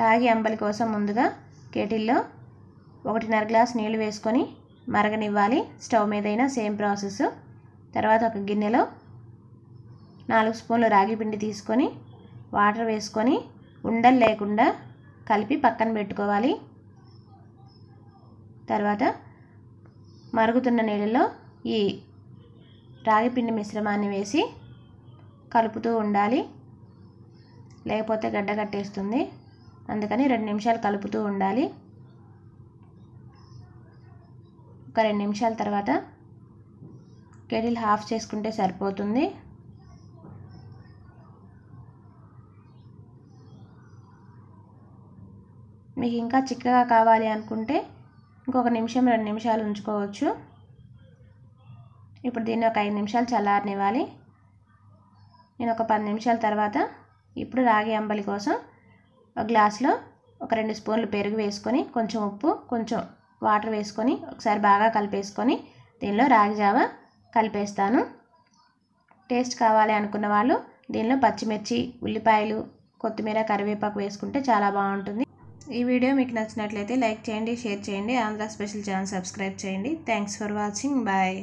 రాగి అంబలి కోసం ముందుగా కేటిల్లో ఒకటిన్నర గ్లాస్ నీళ్ళు వేసుకొని మరగనివ్వాలి. స్టవ్ మీదైనా సేమ్ ప్రాసెస్. తర్వాత ఒక గిన్నెలో నాలుగు స్పూన్లు రాగి పిండి తీసుకొని వాటర్ వేసుకొని ఉండలు లేకుండా కలిపి పక్కన పెట్టుకోవాలి. తర్వాత మరుగుతున్న నీళ్ళలో ఈ రాగి పిండి మిశ్రమాన్ని వేసి కలుపుతూ ఉండాలి. లేకపోతే గడ్డ కట్టేస్తుంది. అందుకని రెండు నిమిషాలు కలుపుతూ ఉండాలి. ఒక రెండు నిమిషాల తర్వాత కెడిల్ హాఫ్ చేసుకుంటే సరిపోతుంది. మీకు ఇంకా చిక్కగా కావాలి అనుకుంటే ఇంకొక నిమిషం రెండు నిమిషాలు ఉంచుకోవచ్చు. ఇప్పుడు దీన్ని ఒక ఐదు నిమిషాలు చల్లారనివ్వాలి. నేను ఒక పది నిమిషాల తర్వాత ఇప్పుడు రాగి అంబలి కోసం ఒక గ్లాస్లో ఒక రెండు స్పూన్లు పెరుగు వేసుకొని కొంచెం ఉప్పు కొంచెం వాటర్ వేసుకొని ఒకసారి బాగా కలిపేసుకొని దీనిలో రాగి జావ కలిపేస్తాను. టేస్ట్ కావాలి అనుకున్న వాళ్ళు దీనిలో పచ్చిమిర్చి ఉల్లిపాయలు కొత్తిమీర కరివేపాకు వేసుకుంటే చాలా బాగుంటుంది. ఈ వీడియో మీకు నచ్చినట్లయితే లైక్ చేయండి షేర్ చేయండి ఆంధ్ర స్పెషల్ ఛానల్ సబ్స్క్రైబ్ చేయండి. Thanks for watching. బాయ్.